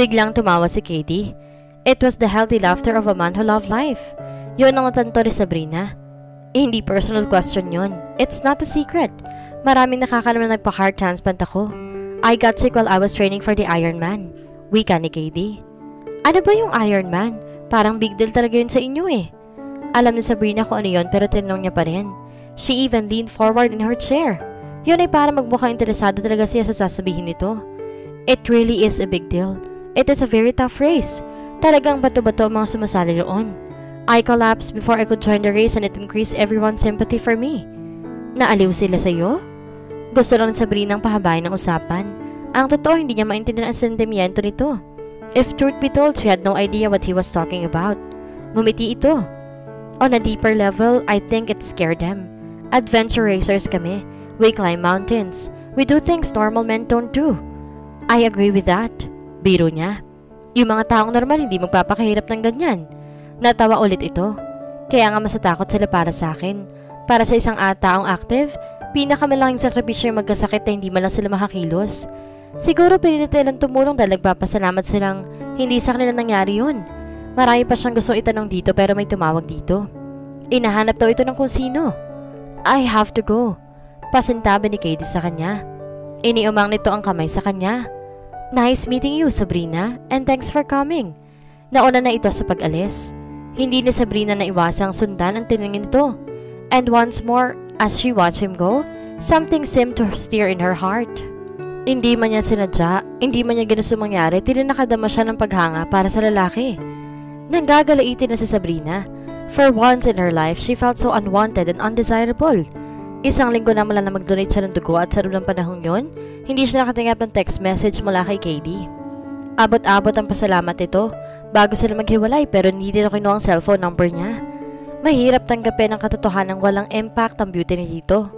Biglang tumawa si Katie. It was the healthy laughter of a man who loved life. Yun ang natanto ni Sabrina. Eh, hindi personal question yun. It's not a secret. Maraming nakakalaman na nagpa-heart transplant ako. I got sick while I was training for the Ironman. Wika ni Katie. Ano ba yung Ironman? Parang big deal talaga yun sa inyo eh. Alam ni Sabrina kung ano yun pero tinanong niya pa rin. She even leaned forward in her chair. Yun ay para magmukhang interesado talaga siya sa sasabihin nito. It really is a big deal. It is a very tough race. Talagang bato-bato ang mga sumasali roon. I collapsed before I could join the race and it increased everyone's sympathy for me. Naaliw sila sa iyo? Gusto lang ni Sabrina ang pahabayan ng usapan. Ang totoo, hindi niya maintindihan ang sentimiento nito. If truth be told, she had no idea what he was talking about. Ngumiti ito. On a deeper level, I think it scared them. Adventure racers kami. We climb mountains. We do things normal men don't do. I agree with that. Biro niya. Yung mga taong normal hindi magpapakahirap ng ganyan. Natawa ulit ito. Kaya nga masatakot sila para sa akin. Para sa isang taong active, pinakamalaking sakripisyo yung magkasakit na hindi man lang sila makakilos. Siguro pinilit nilang tumulong dahil nagpapasalamat silang hindi sa kanila nangyari yun. Marami pa siyang gusto itanong dito pero may tumawag dito. Inahanap daw ito ng kung sino. I have to go. Pasintabi ni Katie sa kanya. Iniumang nito ang kamay sa kanya. Nice meeting you, Sabrina, and thanks for coming. Nauna na ito sa pag-alis. Hindi ni Sabrina na iwasang sundan ang tiningin nito. And once more, as she watched him go, something seemed to stir in her heart. Hindi man niya sinadya, hindi man niya ginusto mangyari, tila nakadama siya ng paghanga para sa lalaki. Nanggagaliitin na si Sabrina. For once in her life, she felt so unwanted and undesirable. Isang linggo naman lang na mag-donate siya ng dugo at sa ng panahong yon, hindi siya nakatanggap ng text message mula kay Katie. Abot-abot ang pasalamat nito bago sila maghiwalay pero hindi nila kinuha ang cellphone number niya. Mahirap tanggapin ang katotohanan walang impact ang beauty ni Tito.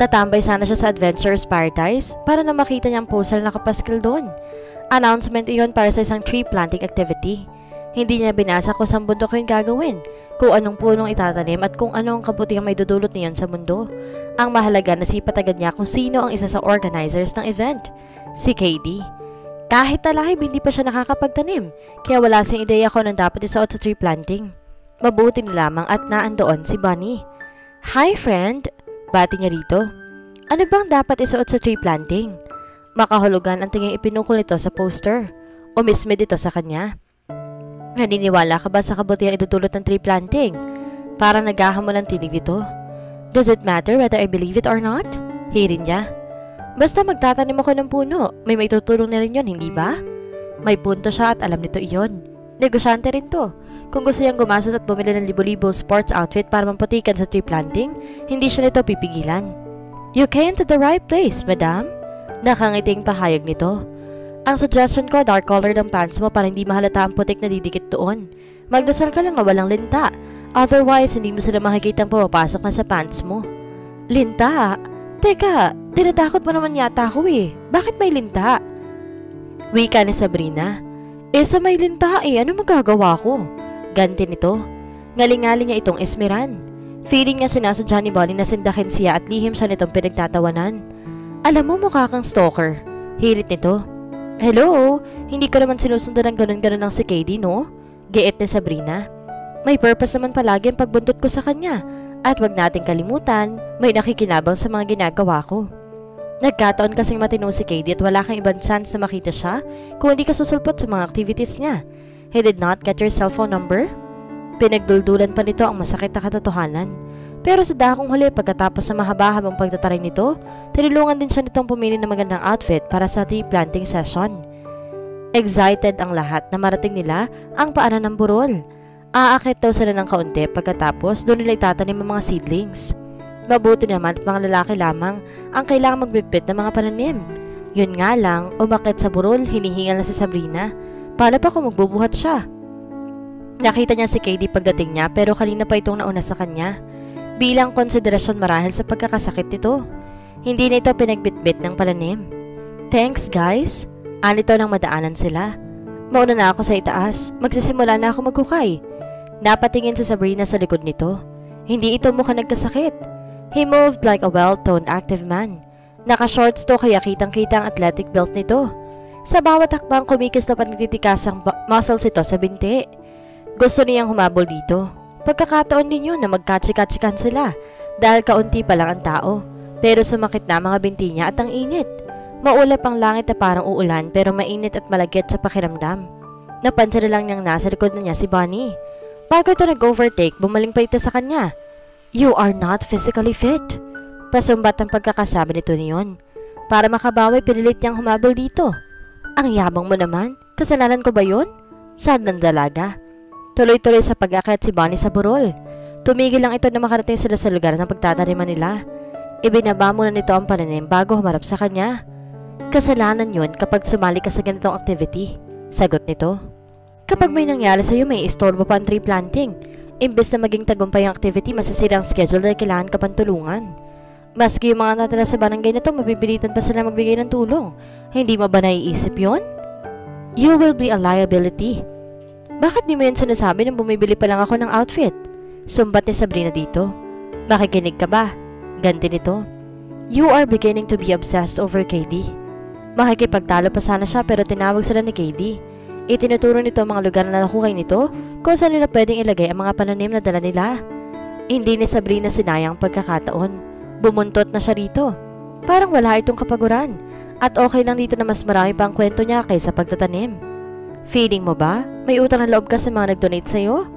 Tatambay sana siya sa Adventurers Paradise para na makita niya ang poster na nakapaskil doon. Announcement iyon para sa isang tree planting activity. Hindi niya binasa kung saan bundok yung gagawin, kung anong punong itatanim at kung anong kabutihang may dudulot niyon sa mundo. Ang mahalaga na sipat niya kung sino ang isa sa organizers ng event, si Katie. Kahit talahib hindi pa siya nakakapagtanim, kaya wala siyang ideya kung anong dapat isuot sa tree planting. Mabuti na lamang at naandoon si Bunny. Hi friend! Bati niya rito. Ano bang dapat isuot sa tree planting? Makahulugan ang tingin ipinukol nito sa poster. Umismid ito sa kanya. Naniniwala ka ba sa kabutihang idudulot ng tree planting? Parang naghahamon ang tinig dito. Does it matter whether I believe it or not? Hirin niya. Basta magtatanim ako ng puno, may may tutulong na rin yun, hindi ba? May punto siya at alam nito iyon. Negosyante rin to. Kung gusto niyang gumastos at bumili ng libo-libo sports outfit para mamputikan sa tree planting, hindi siya nito pipigilan. You came to the right place, madam. Nakangiting pahayag nito. Ang suggestion ko, dark color ng pants mo para hindi mahalata ang putik na didikit doon. Magdasal ka lang na walang linta. Otherwise, hindi mo sila makikita ang pumapasok na sa pants mo. Linta? Teka, Tinadakot mo naman yata ako eh. Bakit may linta? Wika ni Sabrina. Eh sa may linta eh, ano magagawa ko? Ganti nito. Ngalingali niya itong esmeran. Feeling niya sinasadya ni Bonnie na sindakin siya at lihim siya nitong pinagtatawanan. Alam mo mukha kang stalker. Hirit nito. Hello, hindi ka naman sinusundan ng ganun-ganun ng si Katie, no? Giit ni Sabrina. May purpose naman palagi ang pagbuntot ko sa kanya. At wag nating kalimutan, may nakikinabang sa mga ginagawa ko. Nagkataon kasing matino si Katie at wala kang ibang chance na makita siya kung hindi ka susulpot sa mga activities niya. He did not get your cellphone number? Pinagduldulan pa nito ang masakit na katotohanan. Pero sa dakong huli pagkatapos sa mahaba-habang pagtataray nito, tinulungan din siya nitong pumili ng magandang outfit para sa tree planting session. Excited ang lahat na marating nila ang paanan ng burol. Aakit daw sila ng kaunti pagkatapos doon nila itatanim ang mga seedlings. Mabuti naman at mga lalaki lamang ang kailangang magbibit ng mga pananim. Yun nga lang, umakit sa burol, hinihingal na si Sabrina. Paano pa kung magbubuhat siya? Nakita niya si Katie pagdating niya pero kanina pa itong nauna sa kanya. Bilang konsiderasyon marahil sa pagkakasakit nito. Hindi na ito pinagbitbit ng pananim. Thanks guys. Anito nang madaanan sila. Mauna na ako sa itaas. Magsisimula na ako magkukay. Napatingin si Sabrina sa likod nito. Hindi ito mukhang nagkasakit. He moved like a well-toned active man. Naka-shorts to kaya kitang-kita ang athletic build nito. Sa bawat hakbang kumikis na panititikas ang muscles ito sa binti. Gusto niyang humabol dito. Pagkakataon din yun na magkatsi-katsikan sila dahil kaunti pa lang ang tao. Pero sumakit na mga binti niya at ang init. Maulap ang langit na parang uulan pero mainit at malagkit sa pakiramdam. Napansin na lang niyang nasa likod na niya si Bonnie. Bago ito nag-overtake, bumaling pa ito sa kanya. You are not physically fit. Pasumbat ang pagkakasabi nito niyon. Para makabawi, pinilit niyang humabol dito. Ang yabang mo naman. Kasalanan ko ba yun? Sad ng dalaga. Tuloy-tuloy sa pag-akit si Bonnie sa burol. Tumigil lang ito na makarating sila sa lugar ng pagtataniman nila. Ibinaba muna nito ang pananim bago humarap sa kanya. Kasalanan yun kapag sumali ka sa ganitong activity. Sagot nito. Kapag may nangyari sa'yo, may istorbo pa ang tree planting. Imbes na maging tagumpay ang activity, masasira ang schedule dahil kailangan ka pang tulungan. Maski yung mga natala sa barangay na to, mapipilitan pa sila magbigay ng tulong. Hindi mo ba naiisip yon? You will be a liability. Bakit di mo yun sinasabi nung bumibili pa lang ako ng outfit? Sumbat ni Sabrina dito. Makikinig ka ba? Ganti nito. You are beginning to be obsessed over KD. Makikipagtalo pa sana siya pero tinawag sila ni KD. Itinuturo nito ang mga lugar na nakukay nito kung saan nila pwedeng ilagay ang mga pananim na dala nila. Hindi ni Sabrina sinayang pagkakataon. Bumuntot na siya rito. Parang wala itong kapaguran. At okay lang dito na mas marami pa ang kwento niya kaysa pagtatanim. Feeling mo ba? May utang na loob ka sa mga nag-donate sa'yo?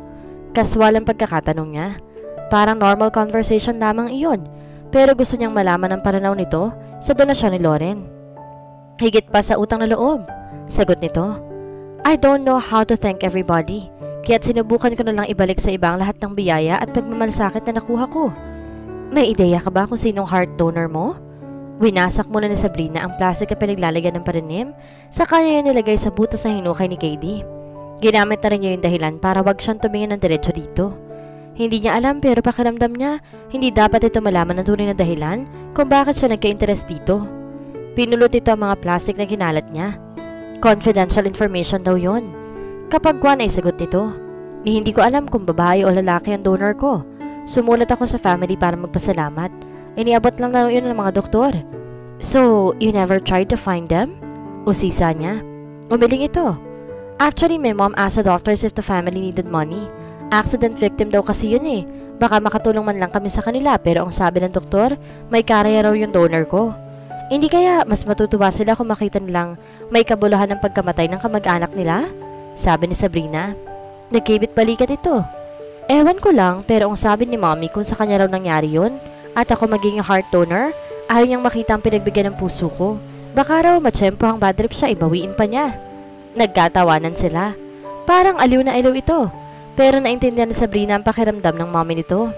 Kaswal ang pagkakatanong niya. Parang normal conversation lamang iyon. Pero gusto niyang malaman ang pananaw nito sa donasyon ni Lauren. Higit pa sa utang na loob. Sagot nito. I don't know how to thank everybody. Kaya't sinubukan ko na lang ibalik sa ibang lahat ng biyaya at pagmamalasakit na nakuha ko. May ideya ka ba kung sinong heart donor mo? Winasak muna ni Sabrina ang plastic na pinaglalagyan ng pananim sa kanya niya nilagay sa butas na hinukay ni KD. Ginamit na rin niya yung dahilan para wag siyang tumingin ng diretsyo dito. Hindi niya alam pero pakiramdam niya, hindi dapat ito malaman ng tunay na dahilan kung bakit siya nagka-interest dito. Pinulot ito ang mga plastic na ginalat niya. Confidential information daw yon. Kapag Juan ay sagot nito, ni hindi ko alam kung babae o lalaki ang donor ko. Sumulat ako sa family para magpasalamat. Iniabot lang daw yun ng mga doktor. So, you never tried to find them? Usisa niya. Umiling ito. Actually, my mom asked the doctors if the family needed money. Accident victim daw kasi yun eh. Baka makatulong man lang kami sa kanila pero ang sabi ng doktor, may karaya raw yung donor ko. Hindi kaya mas matutuwa sila kung makita nilang may kabuluhan ng pagkamatay ng kamag-anak nila? Sabi ni Sabrina. Nagkibit balikat ito. Ewan ko lang pero ang sabi ni mommy kung sa kanya raw nangyari yun at ako maging heart donor, ayaw niyang makita ang pinagbigyan ng puso ko. Baka raw matsyempo ang bad trip siya, ibawiin pa niya. Nagkatawanan sila. Parang aliw na aliw ito. Pero naintindihan ni Sabrina ang pakiramdam ng mommy nito.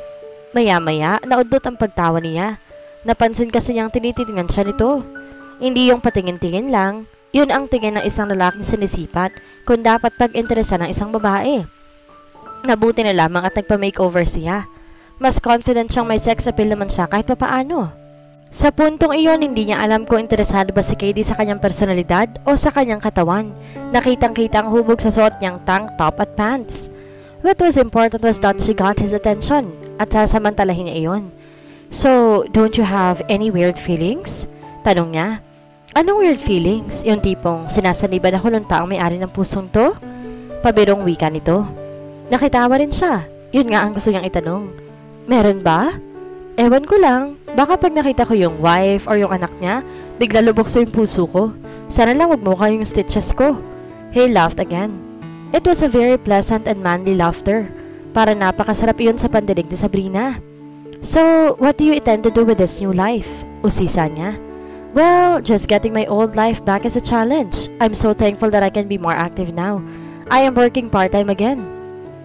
Maya-maya, naudot ang pagtawa niya. Napansin kasi niyang tinitingnan siya nito. Hindi yung patingin-tingin lang. Yun ang tingin ng isang lalaking sinisipat kung dapat pag-interesa ng isang babae. Nabuti na lamang at nagpa-makeover siya. Mas confident siyang may sex appeal naman siya kahit papaano. Sa puntong iyon, hindi niya alam kung interesado ba si Katie sa kanyang personalidad o sa kanyang katawan. Nakitang-kita ang hubog sa suot niyang tank top at pants. What was important was that she got his attention at sasamantalahin niya iyon. So, don't you have any weird feelings? Tanong niya. Anong weird feelings? Yung tipong sinasaniban ako ng taong may-ari ng pusong to? Pabirong wika nito. Nakitawa rin siya. Yun nga ang gusto niyang itanong. Meron ba? Ewan ko lang. Baka pag nakita ko yung wife or yung anak niya, bigla lubok sa yung puso ko. Sana lang wag mo yung stitches ko. He laughed again. It was a very pleasant and manly laughter. Para napakasarap iyon sa pandinig ni Sabrina. So, what do you intend to do with this new life? Usisa niya. Well, just getting my old life back is a challenge. I'm so thankful that I can be more active now. I am working part-time again.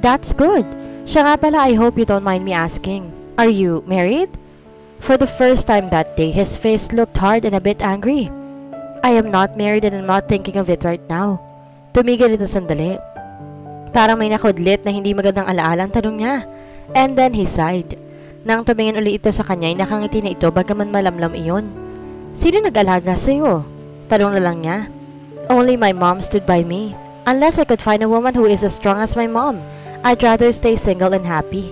That's good. Siya nga pala, I hope you don't mind me asking. Are you married? For the first time that day, his face looked hard and a bit angry. I am not married and I'm not thinking of it right now. Tumigil ito sandali. Parang may nakudlit na hindi magandang alaala ang tanong niya. And then he sighed. Nang tumingin uli ito sa kanya nakangiti na ito bagaman malamlam iyon. Sino nag-alaga sa iyo? Tanong na lang niya. Only my mom stood by me. Unless I could find a woman who is as strong as my mom, I'd rather stay single and happy.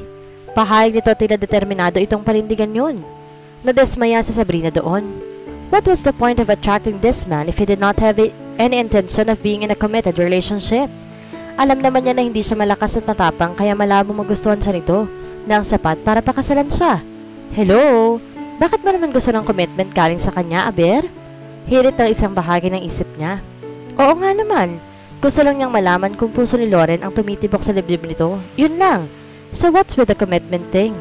Pahayag nito tila determinado itong panindigan yun. Nadesmaya sa Sabrina doon. What was the point of attracting this man if he did not have any intention of being in a committed relationship. Alam naman niya na hindi siya malakas at matapang kaya malabo magustuhan siya nito ng sapat para pakasalan siya. Hello? Bakit mo naman gusto ng commitment galing sa kanya, Aber? Hirit ng isang bahagi ng isip niya. Oo nga naman. Gusto lang niyang malaman kung puso ni Lauren ang tumitibok sa liblib nito. Yun lang. So what's with the commitment thing?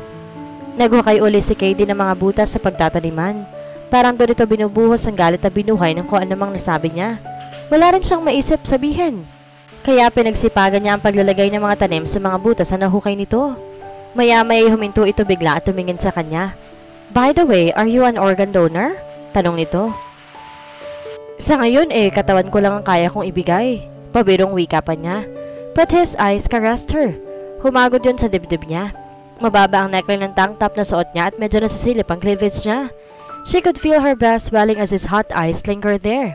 Naghukay uli si Katie ng mga butas sa pagtataniman. Parang doon ito binubuhos ang galit na binuhay ng kung anumang nasabi niya. Wala rin siyang maisip sabihin. Kaya pinagsipagan niya ang paglalagay ng mga tanim sa mga butas na nahukay nito. Maya-maya huminto ito bigla at tumingin sa kanya. By the way, are you an organ donor? Tanong nito. Sa ngayon eh, katawan ko lang ang kaya kong ibigay. Pabirong wika pa niya. But his eyes caressed her. Humagod yun sa dibdib niya. Mababa ang neckline ng tank top na suot niya at medyo nasisilip ang cleavage niya. She could feel her breast swelling as his hot eyes lingered there.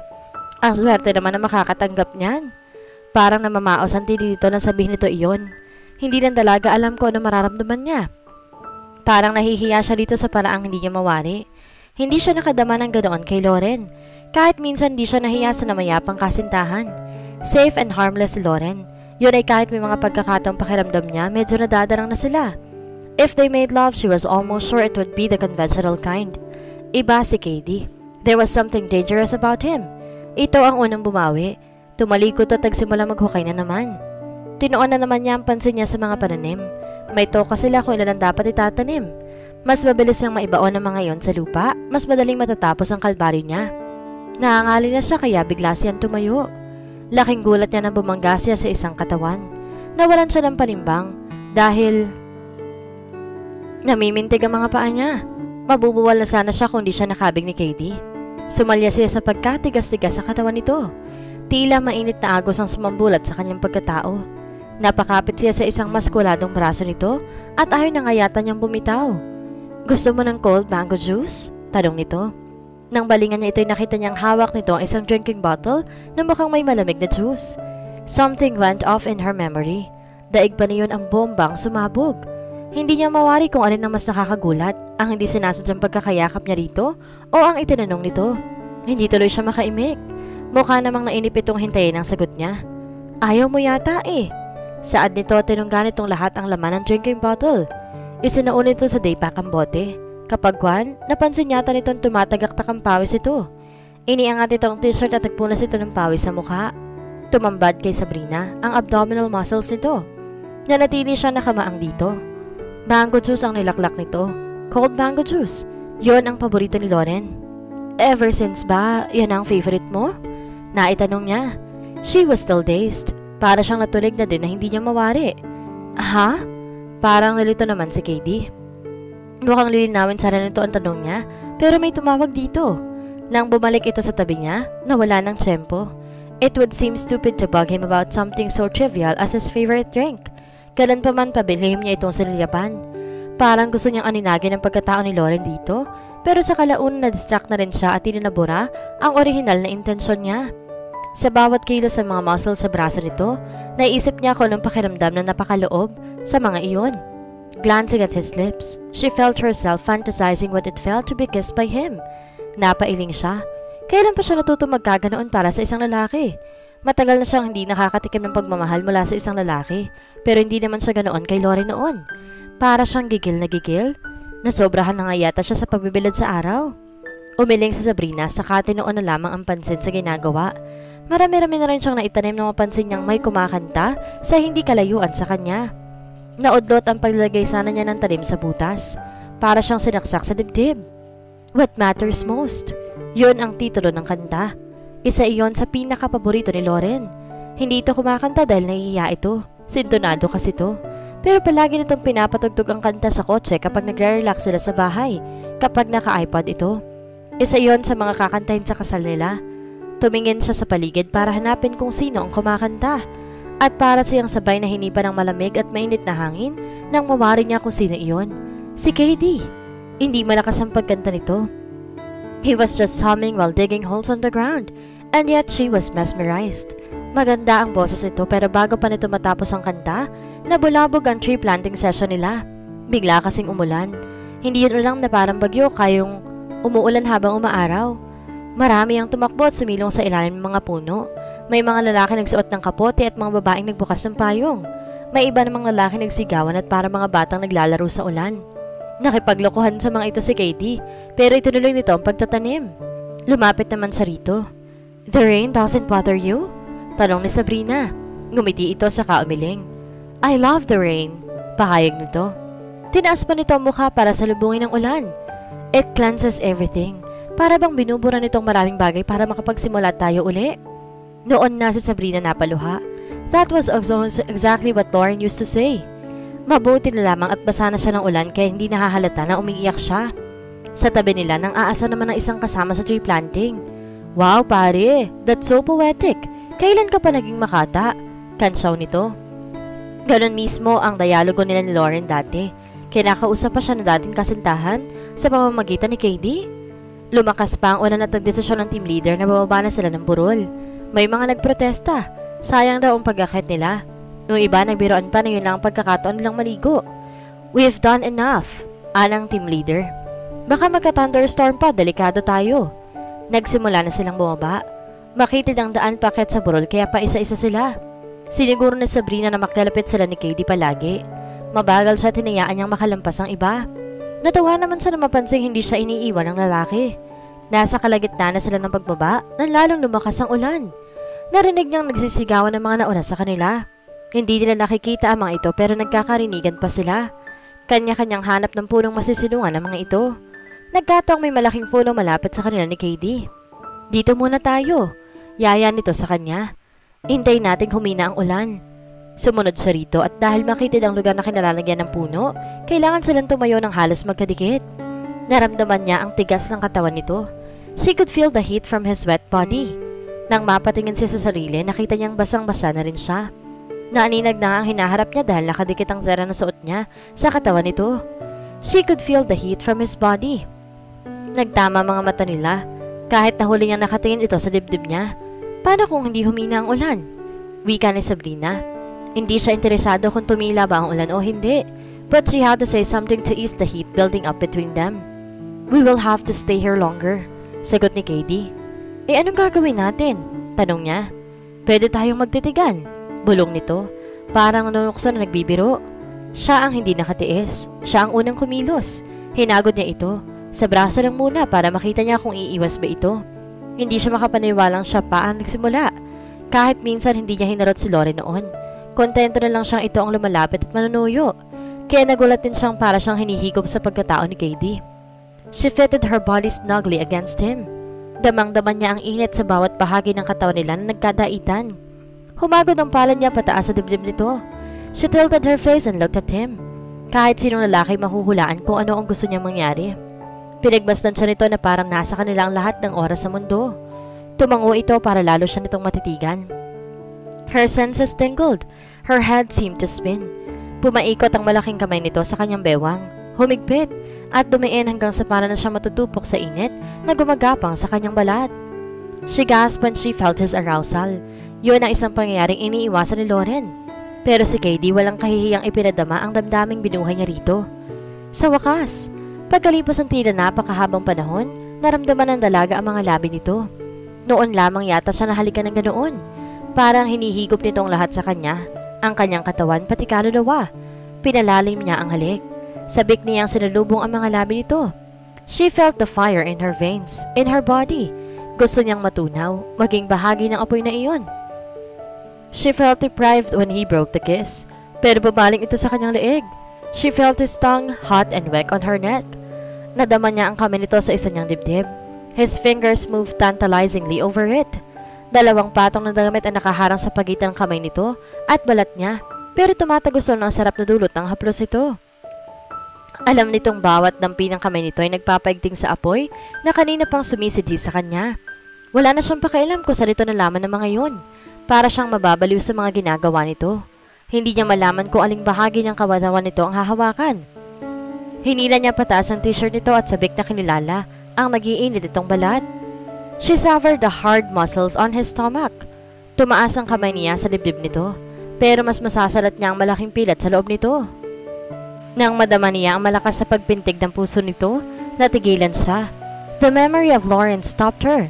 Ang swerte naman na makakatanggap niyan. Parang namamaos ang tili dito na sabihin nito iyon. Hindi ng dalaga alam ko ano mararamdaman niya. Parang nahihiya siya dito sa paraang hindi niya mawari. Hindi siya nakadama ng ganoon kay Loren. Kahit minsan di siya nahiya sa namayapang kasintahan. Safe and harmless si Loren. Yun ay kahit may mga pagkakataong pakiramdam niya, medyo nadadarang na sila. If they made love, she was almost sure it would be the conventional kind. Iba si Katie. There was something dangerous about him. Ito ang unang bumawi. Tumalikot at nagsimula maghukay na naman. Tinuon na naman niya ang pansin niya sa mga pananim. May toka sila kung ilan ang dapat itatanim. Mas mabilis niyang maibaon ang mga iyon sa lupa, mas madaling matatapos ang kalbari niya. Naangali na siya kaya bigla siyang tumayo. Laking gulat niya na bumangga siya sa isang katawan. Nawalan siya ng panimbang dahil namimintig ang mga paa niya. Mabubuwal na sana siya kung di siya nakabig ni Katie. Sumalya siya sa pagkatigas-tigas sa katawan nito. Tila mainit na agos ang sumambulat sa kanyang pagkatao. Napakapit siya sa isang maskuladong braso nito at ayaw na nga yata niyang bumitaw. Gusto mo ng cold mango juice? Tanong nito. Nang balingan niya ito'y nakita niyang hawak nito ang isang drinking bottle na mukhang may malamig na juice. Something went off in her memory. Daig pa niyon ang bombang sumabog. Hindi niya mawari kung alin ang mas nakakagulat, ang hindi sinasadyang pagkakayakap niya rito o ang itinanong nito. Hindi tuloy siya makaimik. Mukha namang nainip itong hintayin ang sagot niya. Ayaw mo yata eh. Saad nito tinunggan itong lahat ang laman ng drinking bottle. Isinaon ito sa daypack ang bote. Kapag kwan, napansin yata nitong tumatagaktak ang pawis ito. Iniangat ito ang t-shirt at nagpunas ito ng pawis sa mukha. Tumambad kay Sabrina ang abdominal muscles nito. Nanatili siya nakamaang dito. Mango juice ang nilaklak nito. Cold mango juice. Yon ang paborito ni Lauren. Ever since ba, yan ang favorite mo? Naitanong niya. She was still dazed. Para siyang natulig na din na hindi niya mawari. Ha? Parang nalito naman si Katie. Mukhang lilinawin sana nito ang tanong niya, pero may tumawag dito. Nang bumalik ito sa tabi niya, nawala ng tsempo. It would seem stupid to bug him about something so trivial as his favorite drink. Ganun pa man pabilihim niya itong sinilyapan. Parang gusto niyang aninagin ang pagkatao ni Lauren dito, pero sa kalaunan na-distract na rin siya at tinanabura ang orihinal na intensyon niya. Sa bawat kilos sa mga muscles sa braso nito, naisip niya kung anong pakiramdam na napakaloob sa mga iyon. Glancing at his lips, she felt herself fantasizing what it felt to be kissed by him. Napailing siya. Kailan pa siya natuto magkaganoon para sa isang lalaki? Matagal na siyang hindi nakakatikim ng pagmamahal mula sa isang lalaki, pero hindi naman siya ganoon kay Lori noon. Para siyang gigil na gigil. Nasobrahan na nga yata siya sa pagbibilad sa araw. Umiling si Sabrina, saka tinoon na lamang ang pansin sa ginagawa. Marami-rami na rin siyang naitanim ng mapansin niyang may kumakanta sa hindi kalayuan sa kanya. Naudlot ang paglalagay sana niya ng talim sa butas. Para siyang sinaksak sa dibdib. What matters most? Yun ang titulo ng kanta. Isa iyon sa pinakapaborito ni Lauren. Hindi ito kumakanta dahil nahihiya ito. Sintonado kasi ito. Pero palagi nitong pinapatugtog ang kanta sa kotse kapag nagre-relax sila sa bahay. Kapag naka-iPod ito. Isa iyon sa mga kakantahin sa kasal nila. Tumingin siya sa paligid para hanapin kung sino ang kumakanta at para siyang sabay na hinipan ng malamig at mainit na hangin nang mawari niya kung sino iyon. Si KD. Hindi malakas ang pagkanta nito. He was just humming while digging holes on the ground and yet she was mesmerized. Maganda ang boses nito pero bago pa nito matapos ang kanta, nabulabog ang tree planting session nila. Bigla kasing umulan. Hindi yun lang na parang bagyo kayong umuulan habang umaaraw. Marami ang tumakbo at sumilong sa ilalim ng mga puno. May mga lalaki nagsuot ng kapote at mga babaeng nagbukas ng payong. May iba namang lalaki nagsigawan at para mga batang naglalaro sa ulan. Nakipaglokohan sa mga ito si Katie, pero itinuloy nito ang pagtatanim. Lumapit naman sa rito. The rain doesn't bother you? Tanong ni Sabrina. Ngumiti ito sa kaumiling. I love the rain. Pahayag nito. Tinaas pa nito ang mukha para sa lubungin ng ulan. It cleanses everything. Para bang binubura nitong maraming bagay para makapagsimula tayo uli? Noon na si Sabrina napaluha. That was exactly what Lauren used to say. Mabuti na lamang at basa na siya ng ulan kaya hindi nahahalata na umiiyak siya. Sa tabi nila nang aasa naman ng isang kasama sa tree planting. Wow pare, that's so poetic. Kailan ka pa naging makata? Kansaw nito. Ganon mismo ang dialogo nila ni Lauren dati. Kinakausap pa siya ng dating kasintahan sa pamamagitan ni KD. Lumakas pa ang una at desisyon ng team leader na bababa na sila ng burol. May mga nagprotesta. Sayang daw ang pagkakit nila. Yung iba nagbiroan pa na yun lang ang pagkakataon nilang maligo. We've done enough, anang team leader. Baka magka-thunderstorm pa, delikado tayo. Nagsimula na silang bumaba. Makitid ang daan paket sa burol kaya pa isa-isa sila. Siniguro na Sabrina na maklalapit sila ni Katie palagi. Mabagal siya tinayaan niyang makalampas ang iba. Natawa naman siya na mapansing hindi siya iniiwan ng lalaki. Nasa kalagitnaan na sila ng pagbaba nang lalong lumakas ang ulan. Narinig niyang nagsisigawan ng mga nauna sa kanila. Hindi nila nakikita ang mga ito pero nagkakarinigan pa sila. Kanya-kanyang hanap ng punong masisilungan ang mga ito. Nagkataong may malaking puno malapit sa kanila ni KD. Dito muna tayo. Yaya nito sa kanya. Hintay nating humina ang ulan. Sumunod siya rito at dahil makitid ang lugar na kinalalagyan ng puno, kailangan silang tumayo ng halos magkadikit. Naramdaman niya ang tigas ng katawan nito. She could feel the heat from his wet body. Nang mapatingin siya sa sarili, nakita niyang basang-basa na rin siya. Naaninag na ang hinaharap niya dahil nakadikit ang tera na suot niya sa katawan nito. She could feel the heat from his body. Nagtama mga mata nila. Kahit nahuli niyang nakatingin ito sa dibdib niya. Paano kung hindi humina ang ulan? Wika ni Sabrina. Hindi siya interesado kung tumila ba ang ulan o hindi, but she had to say something to ease the heat building up between them. We will have to stay here longer, sagot ni Katie. Eh anong gagawin natin? Tanong niya. Pwede tayong magtitigan. Bulong nito. Parang nanukso na nagbibiro. Siya ang hindi nakatiis. Siya ang unang kumilos. Hinagod niya ito. Sa braso lang muna para makita niya kung iiwas ba ito. Hindi siya makapaniwalang siya pa ang nagsimula. Kahit minsan hindi niya hinarot si Lore noon. Kontento na lang siyang ito ang lumalapit at manunuyo. Kaya nagulat din siyang para siyang hinihigop sa pagkatao ni KD. She fitted her body snugly against him. Damang-daman niya ang init sa bawat bahagi ng katawan nila na nagkadaitan. Humagod ang palad niya pataas sa dibdib nito. She tilted her face and looked at him. Kahit sinong lalaki mahuhulaan kung ano ang gusto niyang mangyari. Pinagmasdan siya nito na parang nasa kanila ang lahat ng oras sa mundo. Tumango ito para lalo siya nitong matitigan. Her senses tingled. Her head seemed to spin. Pumaikot ang malaking kamay nito sa kanyang bewang. Humigpit at dumiin hanggang sa para na siya matutupok sa init na gumagapang sa kanyang balat. She gasped when she felt his arousal. Yun ang isang pangyayaring iniiwasan ni Lauren. Pero si Katie walang kahihiyang ipinadama ang damdaming binuhay niya rito. Sa wakas, pagkalipas ng tila napakahabang panahon, naramdaman ng dalaga ang mga labi nito. Noon lamang yata siya nahalikan ng ganoon. Parang hinihigop nitong lahat sa kanya, ang kanyang katawan pati kaluluwa. Pinalalim niya ang halik. Sabik niyang sinalubong ang mga labi nito. She felt the fire in her veins, in her body. Gusto niyang matunaw, maging bahagi ng apoy na iyon. She felt deprived when he broke the kiss, pero babaling ito sa kanyang leeg. She felt his tongue hot and wet on her neck. Nadama niya ang kamay nito sa isa niyang dibdib. His fingers moved tantalizingly over it. Dalawang patong na damit ang nakaharang sa pagitan ng kamay nito at balat niya, pero tumatagusol ng sarap na dulot ng haplos nito. Alam nitong bawat dampi ng kamay nito ay nagpapaigting sa apoy na kanina pang sumisidhi sa kanya. Wala na siyang pakialam kung sa nito nalaman ng mga yun. Para siyang mababaliw sa mga ginagawa nito. Hindi niya malaman kung aling bahagi ng kawatawan nito ang hahawakan. Hinila niya pataas ang t-shirt nito at sabik na kinilala ang nagiinit itong balat. She severed the hard muscles on his stomach. Tumaas ang kamay niya sa dibdib nito, pero mas masasalat niya ang malaking pilat sa loob nito. Nang madama niya ang malakas sa pagpintig ng puso nito, natigilan siya. The memory of Lauren stopped her.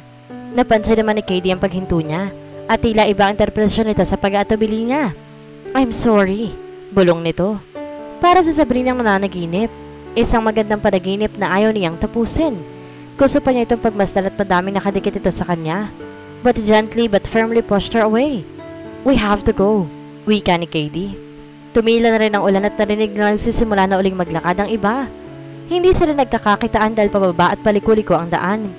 Napansin naman ni Katie ang paghinto niya at tila iba ang interpretasyon nito sa pag-aatubili niya. I'm sorry, bulong nito. Para sa Sabrina ang nananaginip, isang magandang panaginip na ayaw niyang tapusin. Gusto pa niya itong pagmasdan at madaming nakadikit ito sa kanya. But gently but firmly pushed her away. We have to go, wika ni Katie. Tumila na rin ang ulan at narinig na nagsisimula na uling maglakad ang iba. Hindi sila nagkakakitaan dahil pababa at palikuliko ang daan.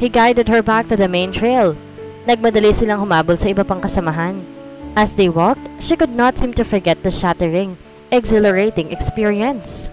He guided her back to the main trail. Nagmadali silang humabol sa iba pang kasamahan. As they walked, she could not seem to forget the shattering, exhilarating experience.